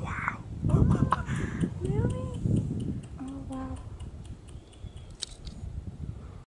花